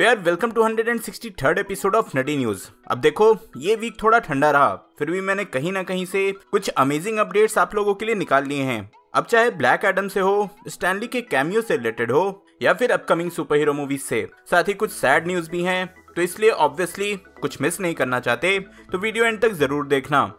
तो यार welcome to hundred and sixty third episode of nutty news अब देखो, ये वीक थोड़ा ठंडा रहा, फिर भी मैंने कहीं ना कहीं से कुछ अमेजिंग अपडेट्स आप लोगों के लिए निकाल लिए हैं। अब चाहे ब्लैक एडम से हो स्टैनली के कैमियो से रिलेटेड हो, या फिर अपकमिंग सुपर हीरो मूवीज़ से, साथ ही कुछ सैड न्यूज़ भी हैं तो इसलिए ऑब्वियसली कुछ मिस नहीं करना चाहते तो वीडियो एंड तक ज़रूर देखना।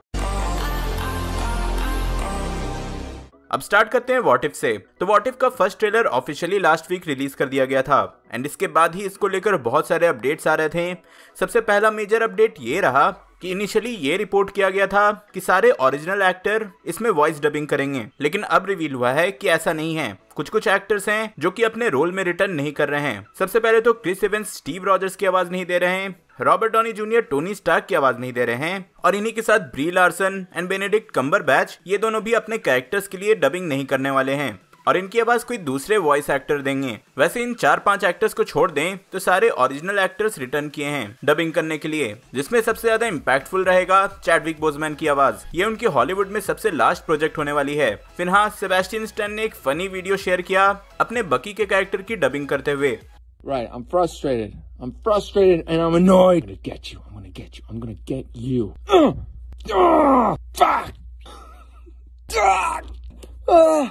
अब स्टार्ट करते हैं वॉटिफ से। तो वॉटिफ का first trailer officially last week release कर दिया गया था। एंड इसके बाद ही इसको लेकर बहुत सारे अपडेट्स आ रहे थे। सबसे पहला मेजर अपडेट ये रहा कि इनिशियली ये रिपोर्ट किया गया था कि सारे ओरिजिनल एक्टर इसमें वॉइस डबिंग करेंगे। लेकिन अब रिवील हुआ है कि ऐसा नहीं है। कुछ कुछ एक्टर्स हैं जो कि अपने रोल में रिटर्न नहीं कर रहे हैं। सबसे पहले तो क्रिस एवेंस स्टीव रॉजर्स की आवाज़ नहीं दे रहे हैं। Robert Downey Junior Tony Stark की आवाज़ नहीं दे रहे हैं। और इन्हीं के साथ Brie Larson and Benedict Cumberbatch ये दोनों भी अपने कैरेक्टर्स के लिए डबिंग नहीं करने वाले हैं। और इनकी आवाज़ कोई दूसरे वॉइस एक्टर देंगे वैसे इन चार पाँच एक्टर्स को छोड़ दें तो सारे ओरिजिनल एक्टर्स रिटर्न किए हैं डबिंग करने के लिए जिसमें सबसे ज़्यादा इम्पैक्टफुल रहेगा चैडविक बोजमैन की आवाज़ ये उनकी हॉलीवुड में सबसे लास्ट प्रोजेक्ट होने वाली है फिर हाँ सेबेस्टियन स्टैन ने एक फनी वीडियो शेयर किया अपने बकी के कैरेक्टर की डबिंग करते हुए Right, I'm frustrated. I'm frustrated and I'm annoyed. I'm gonna get you. I'm gonna get you. I'm gonna get you. Uh, uh, fuck! Uh, uh.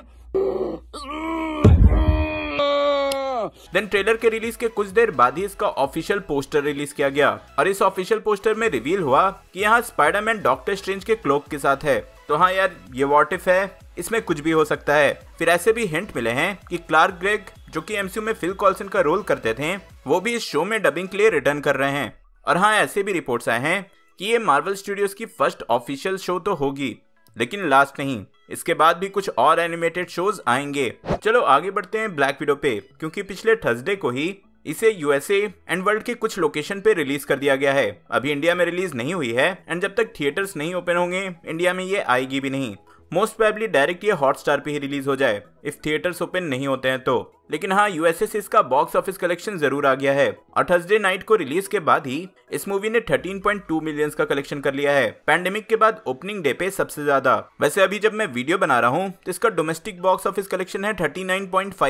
Then trailer के release के कुछ देर बाद ही इसका ऑफिशियल पोस्टर रिलीज़ किया गया। और इस official poster में रिवील हुआ कि यहाँ स्पाइडरमैन डॉक्टर स्ट्रेंज के क्लोक के साथ है। तो हाँ यार, ये वॉट इफ़ है? इसमें कुछ भी हो सकता है। फिर ऐसे भी हिंट मिले हैं कि क्लार्क ग्रेग जो कि एमसीयू में फिल कॉल्सन का रोल करते थे, वो भी इस शो में डबिंग के लिए रिटर्न कर रहे हैं। और हाँ ऐसे भी रिपोर्ट्स आए हैं कि ये मार्वल स्टूडियोज की फ़र्स्ट ऑफिशियल शो तो होगी। लेकिन लास्ट नहीं, इसके बाद भी कुछ और एनिमेटेड शोज़ आएँगे। चलो आगे बढ़ते हैं ब्लैक विडो पे, क्योंकि पिछले थर्सडे को ही इसे यूएसए एंड वर्ल्ड के कुछ लोकेशन पे रिलीज़ कर दिया गया है। अभी इंडिया में रिलीज़ नहीं हुई है एंड जब तक थिएटर्स नहीं ओपन होंगे इंडिया में ये आएगी भी नहीं। मोस्ट प्रोबेबली डायरेक्ट ये हॉटस्टार पे ही रिलीज़ हो जाए। इफ़ थिएटर्स ओपन नहीं होते हैं तो। लेकिन हाँ यूएसए से इसका बॉक्स ऑफ़िस कलेक्शन ज़रूर आ गया है। और थर्सडे नाइट को रिलीज़ के बाद ही इस मूवी ने 13.2 मिलियंस का कलेक्शन कर लिया है। पैंडेमिक के बाद ओपनिंग डे पे सबसे ज़्यादा। वैसे अभी जब मैं वीडियो बना रहा हूँ तो इसका डोमेस्टिक बॉक्स ऑफ़िस कलेक्शन है थर्टी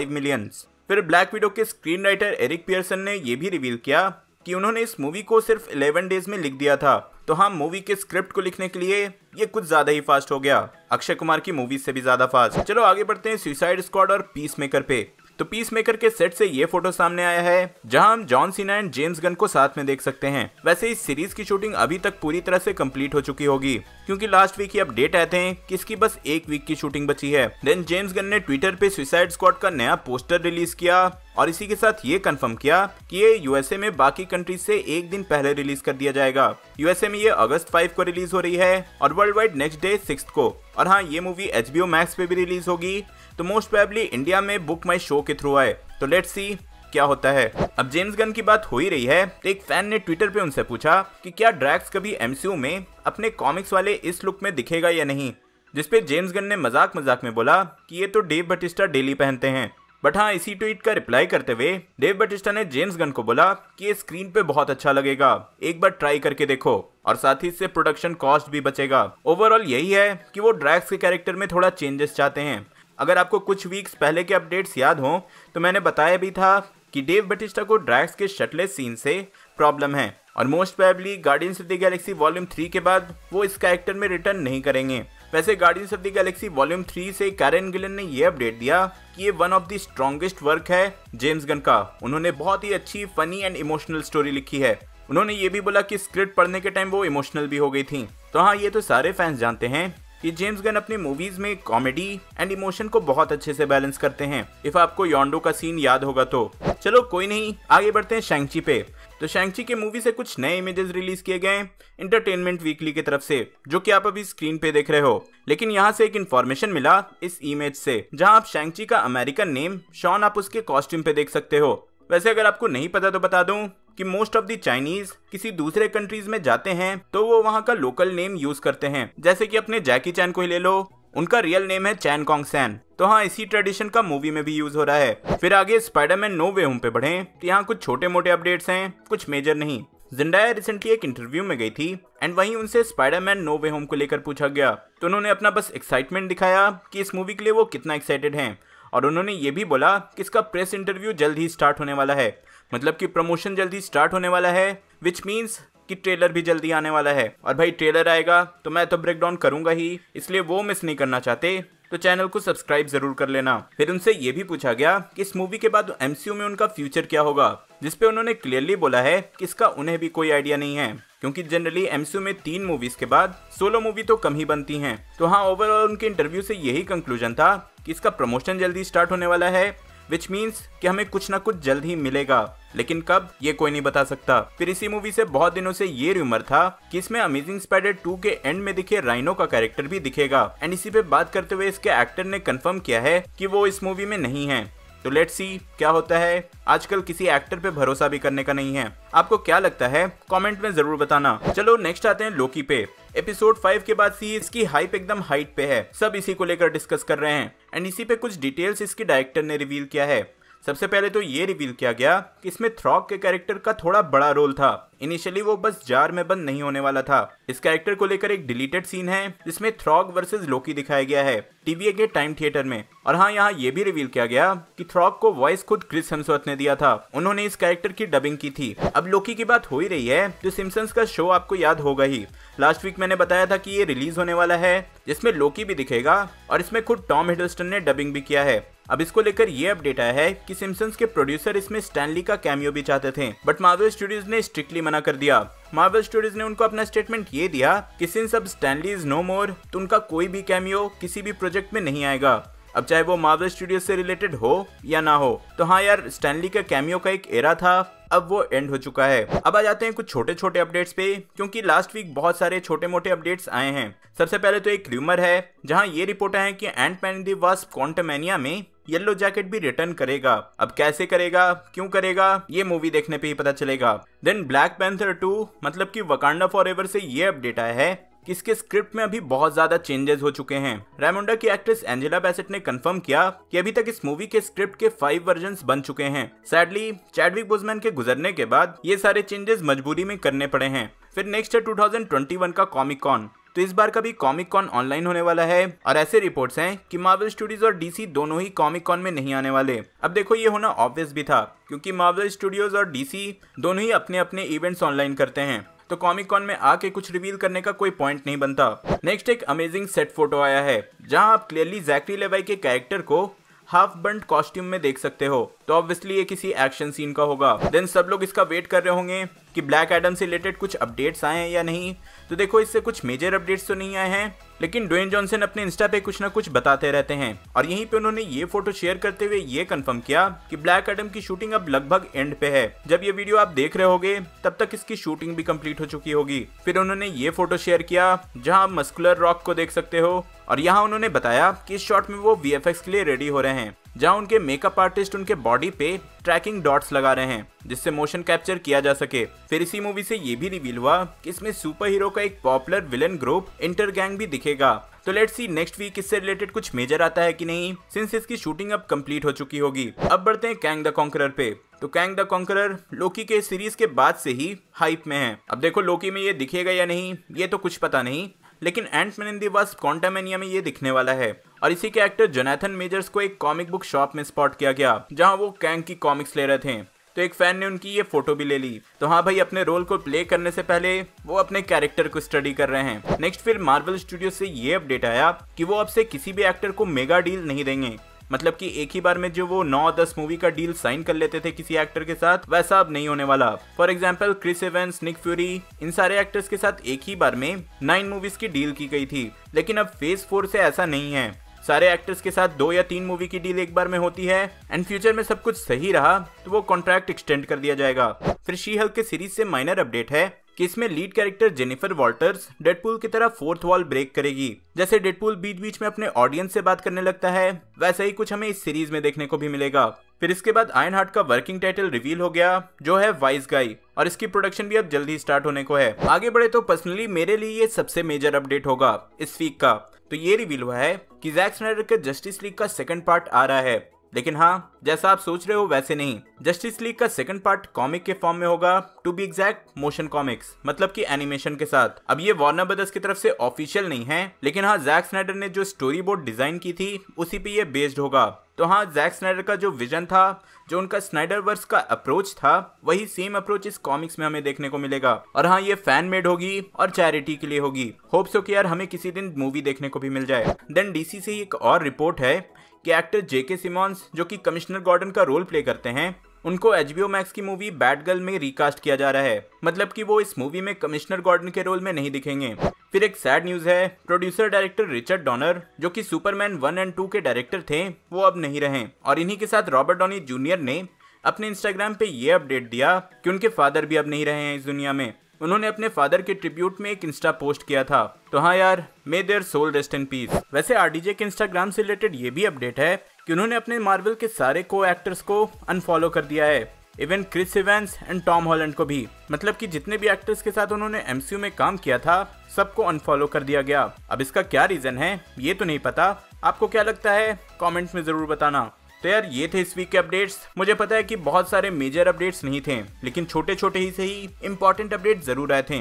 मिलियंस फिर ब्लैक विडो के स्क्रीन राइटर एरिक पियर्सन ने यह भी रिवील किया कि उन्होंने इस मूवी को सिर्फ़ 11 डेज़ में लिख दिया था। तो हाँ मूवी के स्क्रिप्ट को लिखने के लिए ये कुछ ज़्यादा ही फास्ट हो गया। अक्षय कुमार की मूवी से भी ज़्यादा फास्ट चलो, आगे बढ़ते हैं। सुसाइड स्क्वाड और पीस मेकर पे। तो पीस मेकर के सेट से ये फ़ोटो सामने आया है, जहाँ हम John Cena and James Gunn को साथ में देख सकते हैं। वैसे इस सीरीज़ की शूटिंग अभी तक पूरी तरह से कंप्लीट हो चुकी होगी, क्योंकि लास्ट वीक ही अपडेट आए थे कि इसकी बस एक वीक की शूटिंग बची है। देन जेम्स गन ने ट्विटर पे सुसाइड स्क्वाड का नया पोस्टर रिलीज़ किया, और इसी के साथ ये कंफर्म किया कि ये यूएसए में बाकी कंट्रीज़ से एक दिन पहले रिलीज़ कर दिया जाएगा। यूएसए में ये अगस्त 5 को रिलीज़ हो रही है, और world wide next day six को। और हाँ ये मूवी एच मैक्स पे भी रिलीज़ होगी तो मोस्ट प्रोबेबली इंडिया में बुक माई शो के थ्रू आए। तो लेट सी क्या होता है। अब जेम्स गन की बात हो ही रही है तो एक फ़ैन ने ट्विटर पे उनसे पूछा कि क्या ड्रैक्स कभी एमसीयू में अपने कॉमिक्स वाले इस लुक में दिखेगा या नहीं? जिसपे जेम्स गन ने मज़ाक मज़ाक में बोला कि ये तो डेव बटिस्टा डेली पहनते हैं। बट हाँ इसी ट्वीट का रिप्लाई करते हुए डेव बटिस्टा ने जेम्स गन को बोला कि ये स्क्रीन पे बहुत अच्छा लगेगा। एक बार ट्राई करके देखो। और साथ ही इससे प्रोडक्शन कॉस्ट भी बचेगा। ओवरऑल यही है कि वो ड्रैक्स के कैरेक्टर में थोड़ा चेंजेस चाहते हैं। अगर आपको कुछ वीक्स पहले के अपडेट्स याद हों तो मैंने बताया भी था कि डेव बटिस्टा को ड्रैक्स के शटलेस सीन से प्रॉब्लम है और most probably Guardians of the Galaxy volume three के बाद वो इस कैरेक्टर में रिटर्न नहीं करेंगे। वैसे Guardians of the Galaxy volume three से कैरन गिलन ने ये अपडेट दिया कि ये one of the strongest work है जेम्स गन का। उन्होंने बहुत ही अच्छी फनी एंड इमोशनल स्टोरी लिखी है। उन्होंने ये भी बोला कि स्क्रिप्ट पढ़ने के टाइम वो इमोशनल भी हो गई थी। तो हाँ ये तो सारे फैंस जानते हैं। कि जेम्स गन अपनी मूवीज़ में कॉमेडी एंड इमोशन को बहुत अच्छे से बैलेंस करते हैं। इफ़ आपको योंडो का सीन याद होगा तो। चलो, कोई नहीं, आगे बढ़ते हैं शैंगची पे। तो शैंगची के मूवी से कुछ नए इमेजेस रिलीज़ किए गए इंटरटेनमेंट वीकली की तरफ़ से, जो कि आप अभी स्क्रीन पे देख रहे हो। लेकिन यहाँ से एक इन्फॉर्मेशन मिला इस इमेज से, जहाँ आप शैंगची का अमेरिकन नेम शॉन आप उसके कॉस्ट्यूम पे देख सकते हो। वैसे अगर आपको नहीं पता तो बता दूँ कि मोस्ट ऑफ़ द चाइनीज़ किसी दूसरे कंट्रीज़ में जाते हैं तो वो वहाँ का लोकल नेम यूज़ करते हैं। जैसे कि अपने जैकी चैन को ही ले लो, उनका रियल नेम है चैन कॉन्ग सैन तो हाँ इसी ट्रेडिशन का मूवी में भी यूज़ हो रहा है। फिर आगे स्पाइडरमैन नो वे होम पे बढ़े तो यहाँ कुछ छोटे मोटे अपडेट्स हैं, कुछ मेजर नहीं। जिंडाया रिसेंटली एक इंटरव्यू में गई थी एंड वहीं उनसे स्पाइडरमैन नो वे होम को लेकर पूछा गया। तो उन्होंने अपना बस एक्साइटमेंट दिखाया कि इस मूवी के लिए वो कितना एक्साइटेड हैं, और उन्होंने ये भी बोला कि इसका प्रेस इंटरव्यू जल्द ही स्टार्ट होने वाला है। मतलब कि प्रमोशन जल्दी स्टार्ट होने वाला है विच मीन्स कि ट्रेलर भी जल्दी आने वाला है। और भाई ट्रेलर आएगा तो मैं तो ब्रेक डाउन करूँगा ही, इसलिए वो मिस नहीं करना चाहते तो चैनल को सब्सक्राइब ज़रूर कर लेना। फिर उनसे ये भी पूछा गया कि इस मूवी के बाद एमसीयू में उनका फ्यूचर क्या होगा, जिसपे उन्होंने क्लियरली बोला है कि इसका उन्हें भी कोई आइडिया नहीं है, क्योंकि जनरली एमसीयू में तीन मूवीज़ के बाद सोलो मूवी तो कम ही बनती हैं। तो हाँ ओवरऑल उनके इंटरव्यू से यही कंक्लूजन था कि इसका प्रमोशन जल्दी स्टार्ट होने वाला है विच मीन्स कि हमें कुछ ना कुछ जल्द ही मिलेगा। लेकिन कब? ये कोई नहीं बता सकता। फिर इसी मूवी से बहुत दिनों से ये रूमर था कि इसमें अमेजिंग स्पाइडर 2 के एंड में दिखे राइनो का कैरेक्टर भी दिखेगा। एंड इसी पे बात करते हुए इसके एक्टर ने कंफर्म किया है कि वो इस मूवी में नहीं है। तो लेट्स सी क्या होता है। आजकल किसी एक्टर पे भरोसा भी करने का नहीं है। आपको क्या लगता है? कमेंट में ज़रूर बताना। चलो नेक्स्ट आते हैं लोकी पे। एपिसोड फाइव के बाद सी इसकी हाइप एकदम हाइट पे है। सब इसी को लेकर डिस्कस कर रहे हैं। एंड इसी पे कुछ डिटेल्स इसके डायरेक्टर ने रिवील किया है। सबसे पहले तो ये रिवील किया गया कि इसमें थ्रॉक के कैरेक्टर का थोड़ा बड़ा रोल था। इनिशियली वो बस जार में बंद नहीं होने वाला था। इस कैरेक्टर को लेकर एक डिलीटेड सीन है, जिसमें थ्रॉक वर्सेस लोकी दिखाया गया है टीवीए के टाइम थिएटर में। और हाँ यहाँ ये भी रिवील किया गया कि थ्रॉक को वॉइस खुद क्रिस हेम्सवर्थ ने दिया था। उन्होंने इस कैरेक्टर की डबिंग की थी। अब लोकी की बात हो ही रही है जो सिम्सन्स का शो आपको याद होगा ही। लास्ट वीक मैंने बताया था कि ये रिलीज़ होने वाला है, जिसमें लोकी भी दिखेगा और इसमें खुद टॉम हिडलस्टन ने डबिंग भी किया है। अब इसको लेकर ये अपडेट आया है कि सिम्सन्स के प्रोड्यूसर इसमें स्टैनली का कैमियो भी चाहते थे बट मार्वल स्टूडियोज ने स्ट्रिक्टली मना कर दिया। मार्वल स्टूडियोज ने उनको अपना स्टेटमेंट ये दिया कि सिंस अब स्टैनली इज़ नो मोर तो उनका कोई भी कैमियो किसी भी प्रोजेक्ट में नहीं आएगा। अब चाहे वो मार्वल स्टूडियो से रिलेटेड हो या ना हो तो हाँ यार स्टैनली का कैमियो का एक एरा था, अब वो एंड हो चुका है। अब आ जाते हैं कुछ छोटे छोटे अपडेट्स पे, क्योंकि लास्ट वीक बहुत सारे छोटे मोटे अपडेट्स आए हैं। सबसे पहले तो एक र्यूमर है, जहाँ ये रिपोर्ट है कि Ant Man the Wasp Quantumania में येलो जैकेट भी रिटर्न करेगा। अब कैसे करेगा? क्यों करेगा? ये मूवी देखने पे ही पता चलेगा। देन ब्लैक पैंथर 2 मतलब कि वकांडा फॉर से ये अपडेट आया है इसके स्क्रिप्ट में अभी बहुत ज़्यादा चेंजेस हो चुके हैं। रेमोंडा की एक्ट्रेस एंजेला बैसेट ने कंफर्म किया कि अभी तक इस मूवी के स्क्रिप्ट के फाइव वर्जन बन चुके हैं। सैडली चैडविक बोजमैन के गुजरने के बाद ये सारे चेंजेस मजबूरी में करने पड़े हैं। फिर नेक्स्ट है 2021 का कॉमिक कॉन तो इस बार का भी कॉमिक कॉन ऑनलाइन होने वाला है और ऐसे रिपोर्ट्स हैं कि मार्वल स्टूडियोज और डीसी दोनों ही कॉमिक कॉन में नहीं आने वाले। अब देखो ये होना ऑब्वियस भी था, क्योंकि मार्वल स्टूडियोज और डीसी दोनों ही अपने अपने इवेंट्स ऑनलाइन करते हैं। तो कॉमिक कॉन में आके कुछ रिवील करने का कोई पॉइंट नहीं बनता। नेक्स्ट एक अमेजिंग सेट फ़ोटो आया है, जहाँ आप क्लियरली जैक्री लेवाई के कैरेक्टर को हाफ़ बंड कॉस्ट्यूम में देख सकते हो। तो ऑब्वियसली ये किसी एक्शन सीन का होगा। देन सब लोग इसका वेट कर रहे होंगे। कि ब्लैक एडम से रिलेटेड कुछ अपडेट्स आए हैं या नहीं? तो देखो, इससे कुछ मेजर अपडेट्स तो नहीं आए हैं, लेकिन डोइन जॉनसन अपने इंस्टा पे कुछ ना कुछ बताते रहते हैं। और यहीं पे उन्होंने ये फ़ोटो शेयर करते हुए ये कंफर्म किया कि ब्लैक एडम की शूटिंग अब लगभग एंड पे है। जब ये वीडियो आप देख रहे होगे, तब तक इसकी शूटिंग भी कंप्लीट हो चुकी होगी। फिर उन्होंने ये फ़ोटो शेयर किया, जहाँ आप मस्कुलर रॉक को देख सकते हो। और यहाँ उन्होंने बताया कि इस शॉट में वो वी के लिए रेडी हो रहे हैं। जहाँ उनके मेकअप आर्टिस्ट उनके बॉडी पे ट्रैकिंग डॉट्स लगा रहे हैं, जिससे मोशन कैप्चर किया जा सके। फिर इसी मूवी से ये भी रिवील हुआ कि इसमें सुपर हीरो का एक popular villain group Intergang भी दिखेगा। तो लेट्स सी नेक्स्ट वीक इससे रिलेटेड कुछ मेजर आता है कि नहीं सिंस इसकी शूटिंग अब कंप्लीट हो चुकी होगी। अब बढ़ते हैं कैंग द कॉन्करर पे। तो कैंग द कॉन्करर लोकी के सीरीज़ के बाद से ही हाइप में है। अब देखो लोकी में ये दिखेगा या नहीं, ये तो कुछ पता नहीं। लेकिन एंटमैन इन दी वास्ट में ये दिखने वाला है। और इसी के एक्टर जोनाथन मेजर्स को एक कॉमिक बुक शॉप में स्पॉट किया गया, जहाँ वो कैंग की कॉमिक्स ले रहे थे। तो एक फ़ैन ने उनकी ये फ़ोटो भी ले ली। तो हाँ भाई, अपने रोल को प्ले करने से पहले वो अपने कैरेक्टर को स्टडी कर रहे हैं। नेक्स्ट फिर मार्वल स्टूडियो से ये अपडेट आया कि वो अब से किसी भी एक्टर को मेगा डील नहीं देंगे। मतलब कि एक ही बार में जो वो नौ दस मूवी का डील साइन कर लेते थे किसी एक्टर के साथ, वैसा अब नहीं होने वाला। For example Chris Evans Nick Fury इन सारे एक्टर्स के साथ एक ही बार में नाइन मूवीज़ की डील की गई थी। लेकिन अब फ़ेज़ फोर से ऐसा नहीं है। सारे एक्टर्स के साथ दो या तीन मूवी की डील एक बार में होती है एंड फ्यूचर में सब कुछ सही रहा तो वो कॉन्ट्रैक्ट एक्सटेंड कर दिया जाएगा। फिर शी हल्क के सीरीज़ से माइनर अपडेट है। कि इसमें lead character Jennifer Walters Deadpool की तरह फोर्थ वॉल ब्रेक करेगी? जैसे डेडपुल बीच बीच में अपने ऑडियंस से बात करने लगता है, वैसा ही कुछ हमें इस सीरीज़ में देखने को भी मिलेगा। फिर इसके बाद आयन हार्ट का वर्किंग टाइटल रिवील हो गया, जो है वाइस गाई और इसकी प्रोडक्शन भी अब जल्दी स्टार्ट होने को है। आगे बढ़े तो पर्सनली मेरे लिए ये सबसे मेजर अपडेट होगा, इस वीक का। तो ये रिवील हुआ है कि जैक स्नाइडर के जस्टिस लीग का सेकंड पार्ट आ रहा है। लेकिन हाँ जैसा आप सोच रहे हो वैसे नहीं। जस्टिस लीग का सेकंड पार्ट कॉमिक के फॉर्म में होगा to be exact motion comics मतलब कि एनिमेशन के साथ। अब ये वार्नर ब्रदर्स की तरफ़ से ऑफिशियल नहीं है, लेकिन हाँ जैक स्नाइडर ने जो स्टोरी बोर्ड डिज़ाइन की थी, उसी पे ये बेस्ड होगा। तो हाँ जैक स्नाइडर का जो विजन था, जो उनका स्नाइडर वर्स का अप्रोच था, वही सेम अप्रोच इस कॉमिक्स में हमें देखने को मिलेगा। और हाँ ये फ़ैन मेड होगी और चैरिटी के लिए होगी। होप सो कि यार हमें किसी दिन मूवी देखने को भी मिल जाए। देन डीसी से एक और रिपोर्ट है कि एक्टर जेके सिमॉन्स जो कि कमिश्नर गॉर्डन का रोल प्ले करते हैं, उनको एच बी मैक्स की मूवी बैड गर्ल में रिकास्ट किया जा रहा है। मतलब कि वो इस मूवी में कमिश्नर गॉर्डन के रोल में नहीं दिखेंगे। फिर एक सैड न्यूज़ है प्रोड्यूसर डायरेक्टर रिचर्ड डॉनर जो कि सुपरमैन वन एंड टू के डायरेक्टर थे, वो अब नहीं रहे। और इन्हीं के साथ रॉबर्ट डॉनी जूनियर ने अपने इंस्टाग्राम पे ये अपडेट दिया कि उनके फादर भी अब नहीं रहे हैं इस दुनिया में। उन्होंने अपने फादर के ट्रिब्यूट में एक इंस्टा पोस्ट किया था। तो हाँ यार may their soul rest in peace वैसे आरडीजे के इंस्टाग्राम से रिलेटेड ये भी अपडेट है कि उन्होंने अपने मार्वल के सारे को एक्टर्स को अनफॉलो कर दिया है। Even Chris Evans and Tom Holland को भी। मतलब कि जितने भी एक्टर्स के साथ उन्होंने एमसीयू में काम किया था, सबको अनफॉलो कर दिया गया। अब इसका क्या रीजन है, ये तो नहीं पता। आपको क्या लगता है कमेंट्स में ज़रूर बताना। तो यार, ये थे इस वीक के अपडेट्स मुझे पता है कि बहुत सारे मेजर अपडेट्स नहीं थे, लेकिन छोटे छोटे ही से ही इंपॉर्टेंट अपडेट ज़रूर आए थे।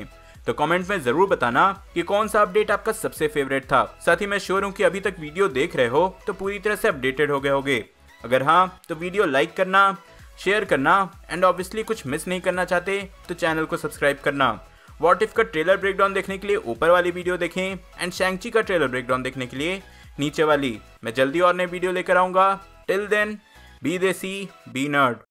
तो कमेंट में ज़रूर बताना कि कौन सा अपडेट आपका सबसे फेवरेट था। साथ ही मैं श्योर हूँ कि अभी तक वीडियो देख रहे हो तो पूरी तरह से अपडेटेड हो गए होगे। अगर हाँ तो वीडियो लाइक करना शेयर करना एंड ऑब्वियसली कुछ मिस नहीं करना चाहते तो चैनल को सब्सक्राइब करना। वॉट इफ़ का ट्रेलर ब्रेकडाउन देखने के लिए ऊपर वाली वीडियो देखें एंड शैंगची का ट्रेलर ब्रेकडाउन देखने के लिए नीचे वाली। मैं जल्दी और नई वीडियो लेकर आऊँगा। Till then, be desi, be nerd.